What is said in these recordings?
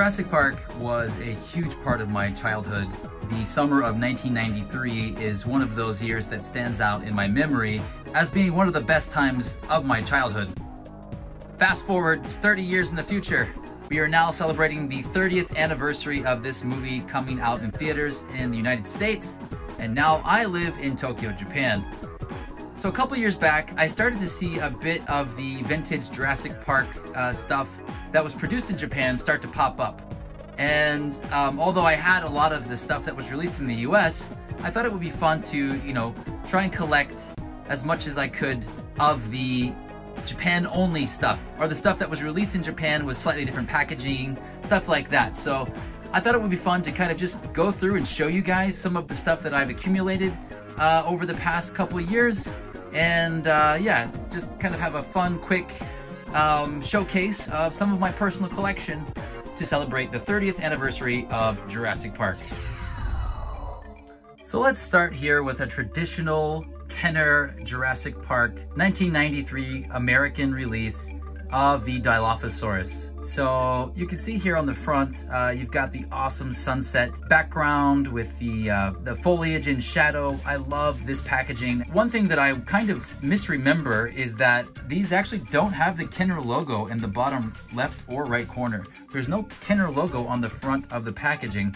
Jurassic Park was a huge part of my childhood. The summer of 1993 is one of those years that stands out in my memory as being one of the best times of my childhood. Fast forward 30 years in the future, we are now celebrating the 30th anniversary of this movie coming out in theaters in the United States, and now I live in Tokyo, Japan. So a couple years back, I started to see a bit of the vintage Jurassic Park uh, stuff that was produced in Japan start to pop up. And um, although I had a lot of the stuff that was released in the US, I thought it would be fun to, you know, try and collect as much as I could of the Japan only stuff, or the stuff that was released in Japan with slightly different packaging, stuff like that. So I thought it would be fun to kind of just go through and show you guys some of the stuff that I've accumulated uh, over the past couple of years. And uh, yeah, just kind of have a fun, quick um, showcase of some of my personal collection to celebrate the 30th anniversary of Jurassic Park. So let's start here with a traditional Kenner Jurassic Park 1993 American release of the Dilophosaurus. So you can see here on the front, uh, you've got the awesome sunset background with the, uh, the foliage and shadow. I love this packaging. One thing that I kind of misremember is that these actually don't have the Kenner logo in the bottom left or right corner. There's no Kenner logo on the front of the packaging.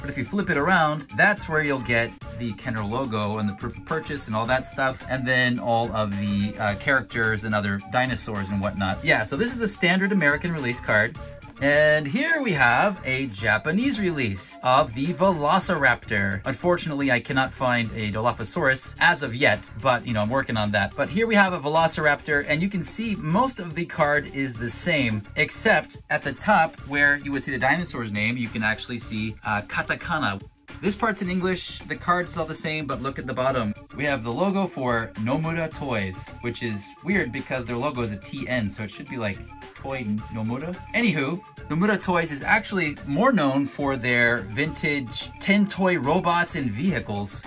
But if you flip it around, that's where you'll get the Kenner logo and the proof of purchase and all that stuff, and then all of the uh, characters and other dinosaurs and whatnot. Yeah, so this is a standard American release card. And here we have a Japanese release of the Velociraptor. Unfortunately, I cannot find a Dilophosaurus as of yet, but you know, I'm working on that. But here we have a Velociraptor, and you can see most of the card is the same, except at the top where you would see the dinosaur's name, you can actually see uh, katakana. This part's in English, the card's all the same, but look at the bottom. We have the logo for Nomura Toys, which is weird because their logo is a TN, so it should be like Toy Nomura. Anywho, Nomura Toys is actually more known for their vintage tin toy robots and vehicles.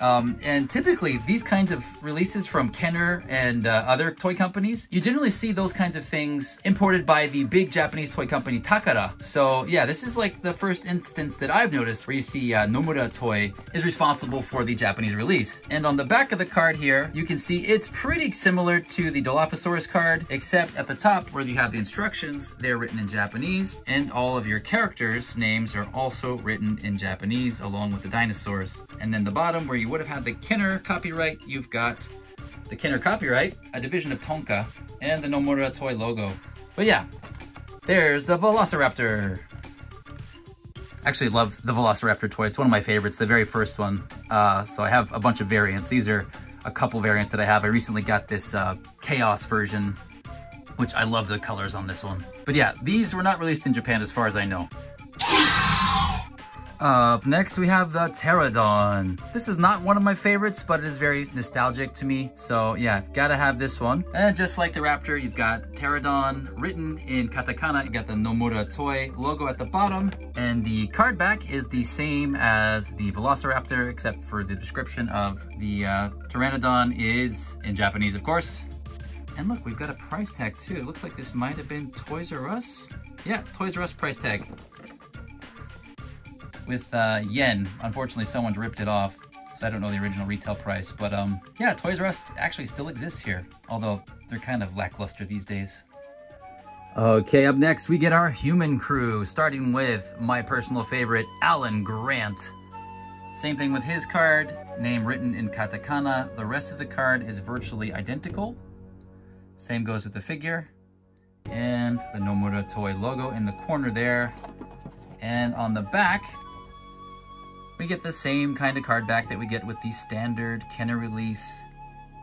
Um, and typically, these kinds of releases from Kenner and uh, other toy companies, you generally see those kinds of things imported by the big Japanese toy company Takara. So yeah, this is like the first instance that I've noticed where you see uh, Nomura Toy is responsible for the Japanese release. And on the back of the card here, you can see it's pretty similar to the Dilophosaurus card, except at the top where you have the instructions, they're written in Japanese, and all of your characters' names are also written in Japanese along with the dinosaurs. And then the bottom where you would have had the Kenner copyright, you've got the Kenner copyright, a division of Tonka, and the Nomura toy logo. But yeah, there's the Velociraptor. Actually love the Velociraptor toy. It's one of my favorites, the very first one. Uh, so I have a bunch of variants. These are a couple variants that I have. I recently got this uh, Chaos version, which I love the colors on this one. But yeah, these were not released in Japan as far as I know. Up next, we have the Pteranodon. This is not one of my favorites, but it is very nostalgic to me. So yeah, gotta have this one. And just like the Raptor, you've got Pteranodon written in katakana. You got the Nomura Toy logo at the bottom. And the card back is the same as the Velociraptor, except for the description of the uh, Pteranodon is in Japanese, of course. And look, we've got a price tag too. It looks like this might have been Toys R Us. Yeah, Toys R Us price tag with uh, yen. Unfortunately, someone's ripped it off, so I don't know the original retail price. But um, yeah, Toys R Us actually still exists here, although they're kind of lackluster these days. Okay, up next we get our human crew, starting with my personal favorite, Alan Grant. Same thing with his card, name written in katakana. The rest of the card is virtually identical. Same goes with the figure and the Nomura Toy logo in the corner there. And on the back, we get the same kind of card back that we get with the standard Kenner release,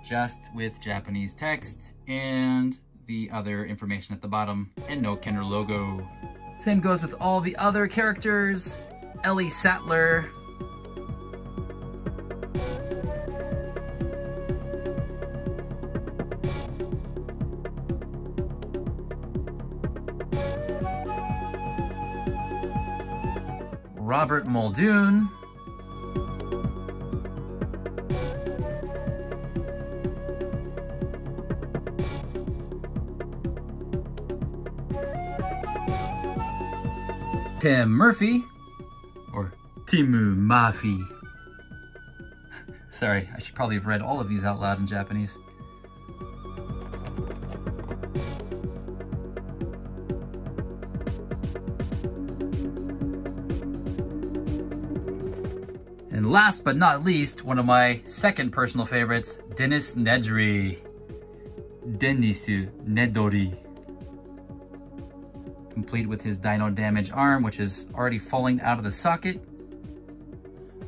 just with Japanese text and the other information at the bottom and no Kenner logo. Same goes with all the other characters. Ellie Sattler, Robert Muldoon, Tim Murphy, or Timu Mafi. Sorry, I should probably have read all of these out loud in Japanese. And last but not least, one of my second personal favorites, Dennis Nedry. Denis Nedori. Complete with his dino damage arm, which is already falling out of the socket.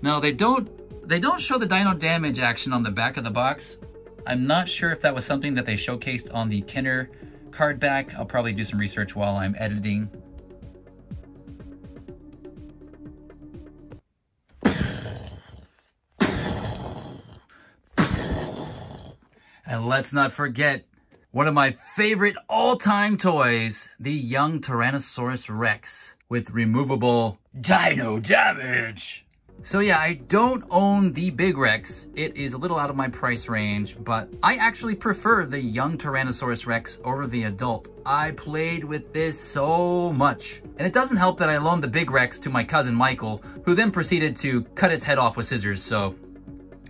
Now they don't they don't show the dino damage action on the back of the box. I'm not sure if that was something that they showcased on the Kenner card back. I'll probably do some research while I'm editing And let's not forget one of my favorite all-time toys, the young Tyrannosaurus Rex with removable dino damage. So yeah, I don't own the Big Rex. It is a little out of my price range, but I actually prefer the young Tyrannosaurus Rex over the adult. I played with this so much. And it doesn't help that I loaned the Big Rex to my cousin Michael, who then proceeded to cut its head off with scissors, so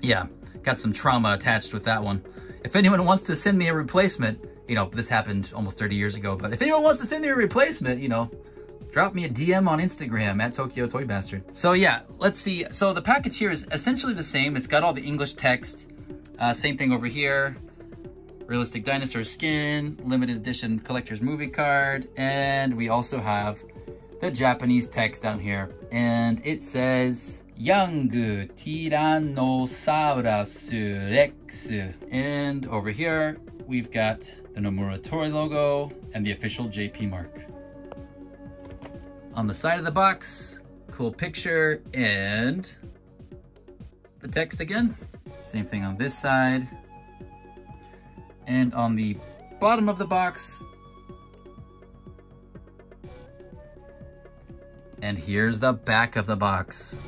yeah, got some trauma attached with that one. If anyone wants to send me a replacement, you know, this happened almost 30 years ago, but if anyone wants to send me a replacement, you know, drop me a DM on Instagram at Tokyo Toy Bastard. So yeah, let's see. So the package here is essentially the same. It's got all the English text. Uh, same thing over here. Realistic dinosaur skin, limited edition collector's movie card, and we also have the Japanese text down here. And it says, Young Tyrannosaurus Rex. And over here, we've got the Nomura Toy logo and the official JP mark. On the side of the box, cool picture and the text again. Same thing on this side. And on the bottom of the box, And here's the back of the box.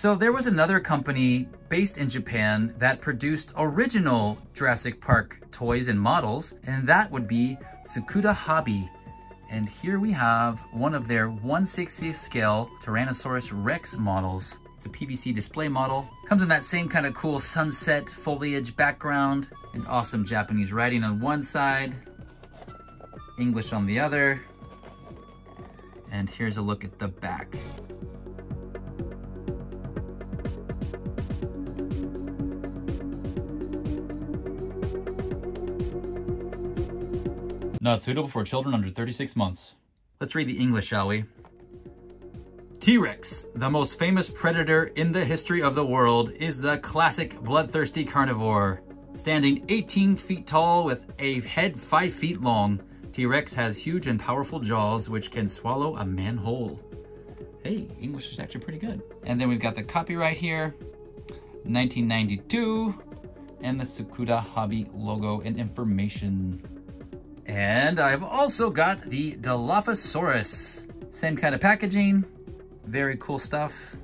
So there was another company based in Japan that produced original Jurassic Park toys and models, and that would be Tsukuda Hobby. And here we have one of their 160th scale Tyrannosaurus Rex models. It's a PVC display model. Comes in that same kind of cool sunset foliage background and awesome Japanese writing on one side, English on the other. And here's a look at the back. Not suitable for children under 36 months. Let's read the English, shall we? T-Rex, the most famous predator in the history of the world, is the classic bloodthirsty carnivore. Standing 18 feet tall with a head 5 feet long, T-Rex has huge and powerful jaws which can swallow a man whole. Hey, English is actually pretty good. And then we've got the copyright here, 1992, and the Tsukuda Hobby logo and information. And I've also got the Dilophosaurus. Same kind of packaging, very cool stuff.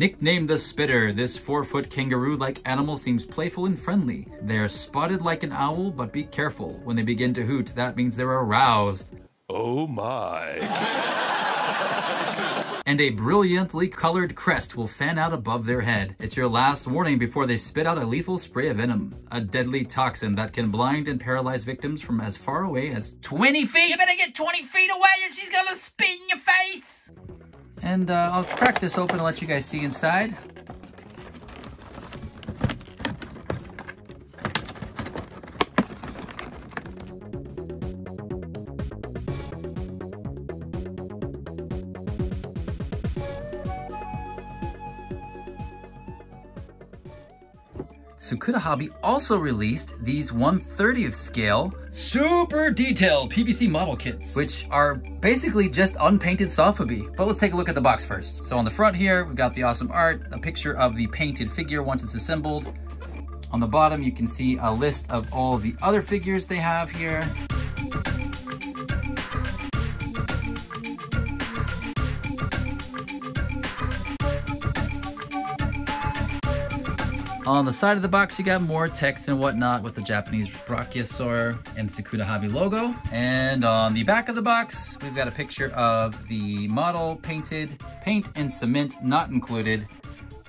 Nicknamed the Spitter, this four-foot kangaroo-like animal seems playful and friendly. They are spotted like an owl, but be careful. When they begin to hoot, that means they're aroused. Oh my. and a brilliantly colored crest will fan out above their head. It's your last warning before they spit out a lethal spray of venom, a deadly toxin that can blind and paralyze victims from as far away as 20 feet. You better get 20 feet away and she's gonna spit in your face. And uh, I'll crack this open and let you guys see inside. Hobby also released these 130th scale super detailed PVC model kits, which are basically just unpainted Sofubi. But let's take a look at the box first. So on the front here, we've got the awesome art, a picture of the painted figure once it's assembled, On the bottom, you can see a list of all the other figures they have here. On the side of the box, you got more text and whatnot with the Japanese Brachiosaur and Tsukuda Hobby logo. And on the back of the box, we've got a picture of the model painted, paint and cement not included,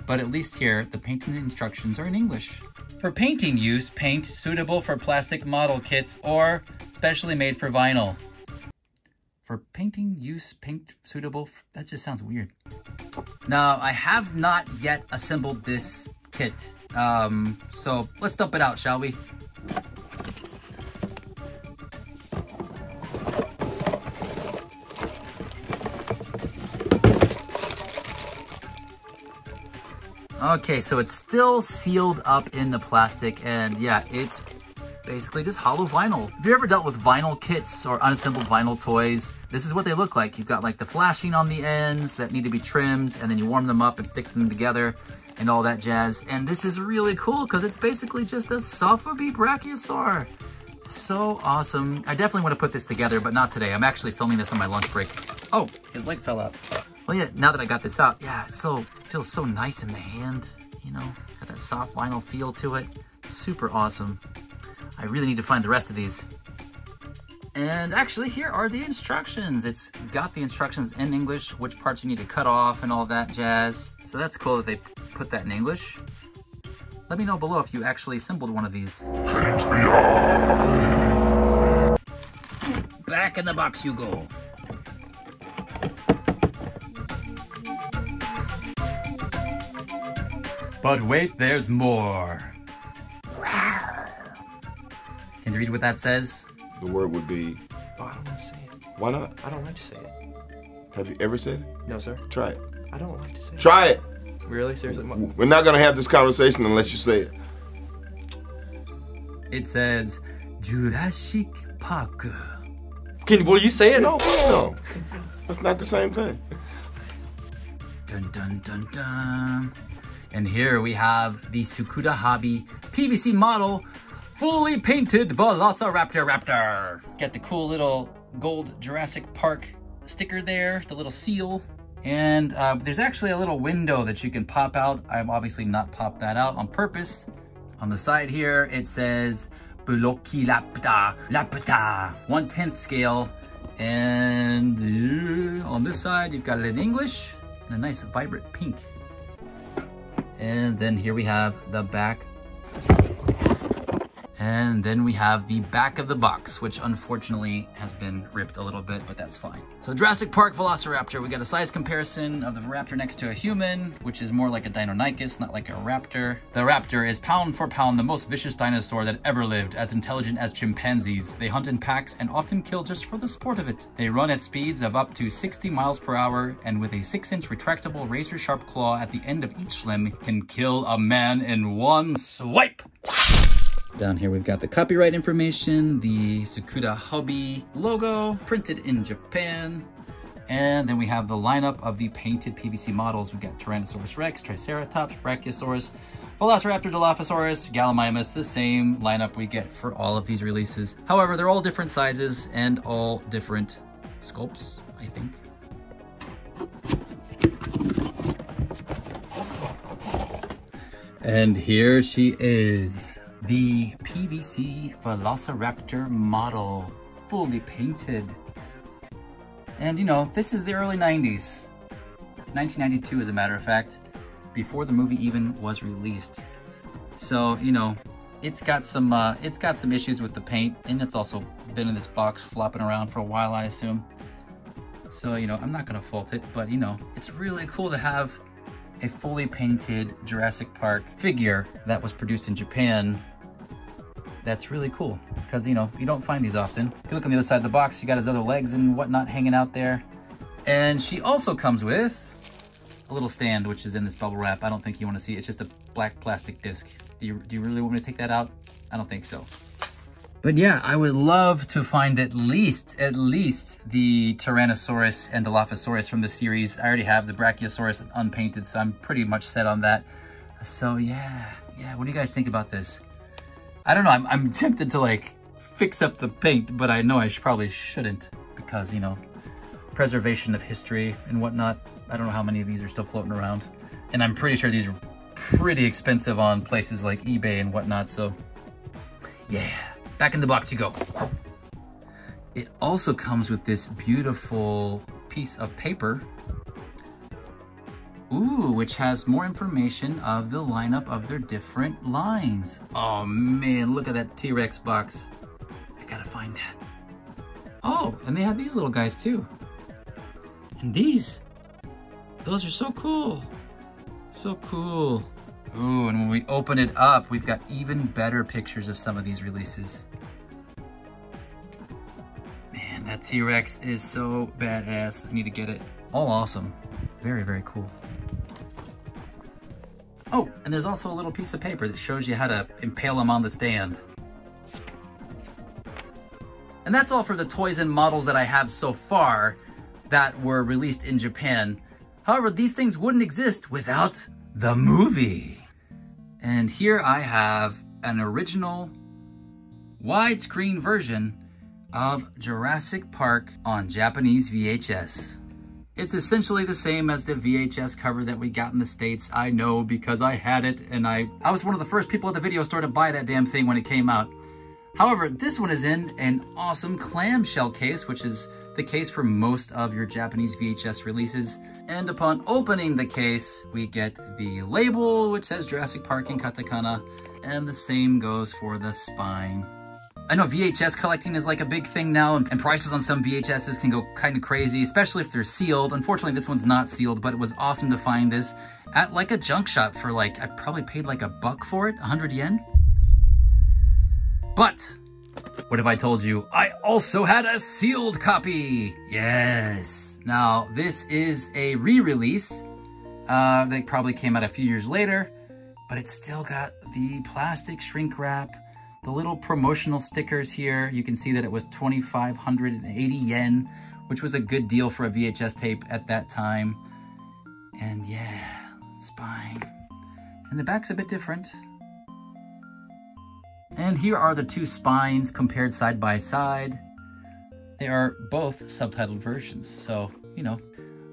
but at least here, the painting instructions are in English. For painting use, paint suitable for plastic model kits or specially made for vinyl. For painting use, paint suitable, that just sounds weird. Now, I have not yet assembled this kit. Um, so let's dump it out, shall we? Okay, so it's still sealed up in the plastic and yeah, it's basically just hollow vinyl. Have you ever dealt with vinyl kits or unassembled vinyl toys? This is what they look like. You've got like the flashing on the ends that need to be trimmed and then you warm them up and stick them together and all that jazz. And this is really cool because it's basically just a Sofubi Brachiosaur. So awesome. I definitely want to put this together, but not today. I'm actually filming this on my lunch break. Oh, his leg fell out. Well, yeah, now that I got this out, yeah, it so feels so nice in the hand, you know, got that soft vinyl feel to it. Super awesome. I really need to find the rest of these. And actually, here are the instructions. It's got the instructions in English, which parts you need to cut off and all that jazz. So that's cool that they put that in English. Let me know below if you actually assembled one of these. Back in the box you go. But wait, there's more. Can you read what that says? The word would be, Oh, I don't want to say it. why not? I don't like to say it. Have you ever said it? No, sir. Try it. I don't like to say it. Try it. Really? Seriously? We're not gonna have this conversation unless you say it. It says Jurassic Park. Can will you say it? No, no. That's not the same thing. Dun dun dun dun. And here we have the Tsukuda Hobby PVC model, fully painted Velociraptor Raptor. Got the cool little gold Jurassic Park sticker there, the little seal. And uh, there's actually a little window that you can pop out. I've obviously not popped that out on purpose. On the side here, it says Bulokilapta Lapta, one-tenth scale. And uh, on this side, you've got it in English and a nice vibrant pink. And then here we have the back. And then we have the back of the box, which unfortunately has been ripped a little bit, but that's fine. So Jurassic Park Velociraptor, we got a size comparison of the raptor next to a human, which is more like a Deinonychus, not like a raptor. The raptor is pound for pound the most vicious dinosaur that ever lived, as intelligent as chimpanzees. They hunt in packs and often kill just for the sport of it. They run at speeds of up to 60 miles per hour, and with a 6-inch retractable razor-sharp claw at the end of each limb, can kill a man in one swipe. Down here we've got the copyright information, the Tsukuda Hobby logo, printed in Japan. And then we have the lineup of the painted PVC models. We've got Tyrannosaurus Rex, Triceratops, Brachiosaurus, Velociraptor, Dilophosaurus, Gallimimus, the same lineup we get for all of these releases. However, they're all different sizes and all different sculpts, I think. And here she is, the PVC Velociraptor model, fully painted. And you know, this is the early 90s. 1992 as a matter of fact, before the movie even was released. So, you know, it's got some uh, it's got some issues with the paint and it's also been in this box flopping around for a while, I assume. So, you know, I'm not gonna fault it, but you know, it's really cool to have a fully painted Jurassic Park figure that was produced in Japan. That's really cool because, you know, you don't find these often. If you look on the other side of the box, you got his other legs and whatnot hanging out there. And she also comes with a little stand, which is in this bubble wrap. I don't think you want to see it. It's just a black plastic disc. Do you, do you really want me to take that out? I don't think so. But yeah, I would love to find at least, at least the Tyrannosaurus and Dilophosaurus from the series. I already have the Brachiosaurus unpainted, so I'm pretty much set on that. So yeah, Yeah, what do you guys think about this? I don't know. I'm, I'm tempted to like fix up the paint, but I know I should, probably shouldn't because, you know, preservation of history and whatnot. I don't know how many of these are still floating around. And I'm pretty sure these are pretty expensive on places like eBay and whatnot. So yeah, back in the box you go. It also comes with this beautiful piece of paper. Ooh, which has more information of the lineup of their different lines. Oh man, look at that T-Rex box. I gotta find that. Oh, and they have these little guys too. And these, those are so cool. So cool. Ooh, and when we open it up, we've got even better pictures of some of these releases. Man, that T-Rex is so badass. I need to get it. All awesome. Very, very cool. Oh, and there's also a little piece of paper that shows you how to impale them on the stand. And that's all for the toys and models that I have so far that were released in Japan. However, these things wouldn't exist without the movie. And here I have an original widescreen version of Jurassic Park on Japanese VHS. It's essentially the same as the VHS cover that we got in the States. I know because I had it and I, I was one of the first people at the video store to buy that damn thing when it came out. However, this one is in an awesome clamshell case, which is the case for most of your Japanese VHS releases. And upon opening the case, we get the label, which says Jurassic Park in katakana, and the same goes for the spine. I know VHS collecting is like a big thing now, and, prices on some VHSs can go kind of crazy, especially if they're sealed. Unfortunately, this one's not sealed, but it was awesome to find this at like a junk shop for like, I probably paid like a buck for it, 100 yen. But what if I told you I also had a sealed copy? Yes. Now, this is a re-release uh, that probably came out a few years later, but it's still got the plastic shrink wrap, the little promotional stickers here. You can see that it was 2,580 yen, which was a good deal for a VHS tape at that time. And yeah, spine. And the back's a bit different. And here are the two spines compared side by side. They are both subtitled versions, so, you know.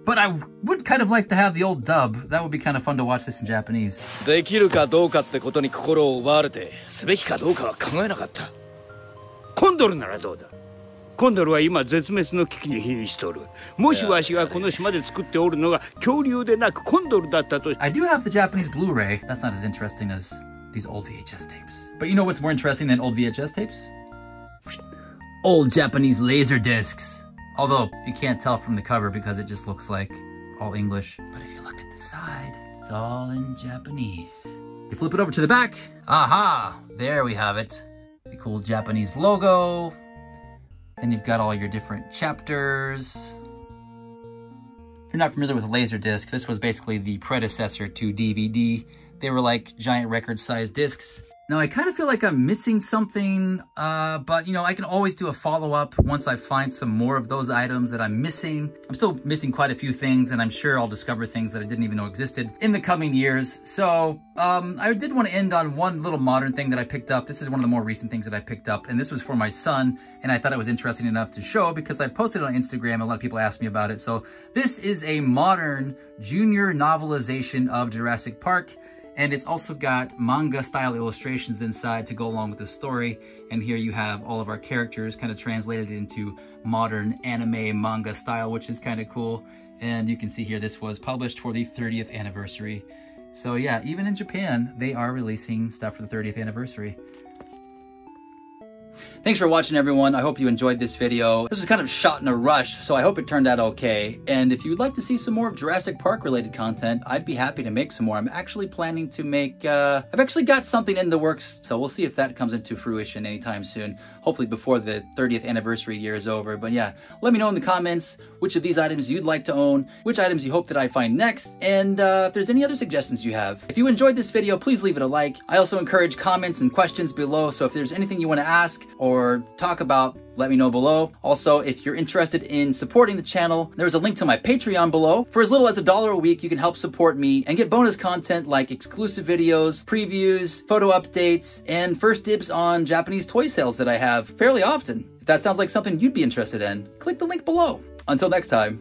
But I would kind of like to have the old dub. That would be kind of fun to watch this in Japanese. できるかどうかってことに心を奪われてすべきかどうかは考えなかったコンドルならどうだコンドルは今絶滅の危機に瀕しておるもしわしがこの島で作っておるのが恐竜でなくコンドルだったと I do have the Japanese Blu-ray. That's not as interesting as these old VHS tapes. But you know what's more interesting than old VHS tapes? Old Japanese laser discs. Although you can't tell from the cover because it just looks like all English. But if you look at the side, it's all in Japanese. You flip it over to the back. Aha! There we have it. The cool Japanese logo. Then you've got all your different chapters. If you're not familiar with Laserdisc, this was basically the predecessor to DVD. They were like giant record-sized discs. Now, I kind of feel like I'm missing something, uh, but, you know, I can always do a follow-up once I find some more of those items that I'm missing. I'm still missing quite a few things, and I'm sure I'll discover things that I didn't even know existed in the coming years. So, um, I did want to end on one little modern thing that I picked up. This is one of the more recent things that I picked up, and this was for my son, and I thought it was interesting enough to show because I posted it on Instagram. A lot of people asked me about it. So, this is a modern junior novelization of Jurassic Park. And it's also got manga style illustrations inside to go along with the story. And here you have all of our characters kind of translated into modern anime manga style, which is kind of cool. And you can see here, this was published for the 30th anniversary. So yeah, even in Japan, they are releasing stuff for the 30th anniversary. Thanks for watching everyone. I hope you enjoyed this video. This was kind of shot in a rush, so I hope it turned out okay. And if you'd like to see some more of Jurassic Park related content, I'd be happy to make some more. I'm actually planning to make, uh, I've actually got something in the works, so we'll see if that comes into fruition anytime soon. Hopefully before the 30th anniversary year is over. But yeah, let me know in the comments which of these items you'd like to own, which items you hope that I find next, and uh, if there's any other suggestions you have. If you enjoyed this video, please leave it a like. I also encourage comments and questions below, so if there's anything you want to ask or or talk about, let me know below. Also, if you're interested in supporting the channel, there's a link to my Patreon below. For as little as a dollar a week, you can help support me and get bonus content like exclusive videos, previews, photo updates, and first dibs on Japanese toy sales that I have fairly often. If that sounds like something you'd be interested in, click the link below. Until next time,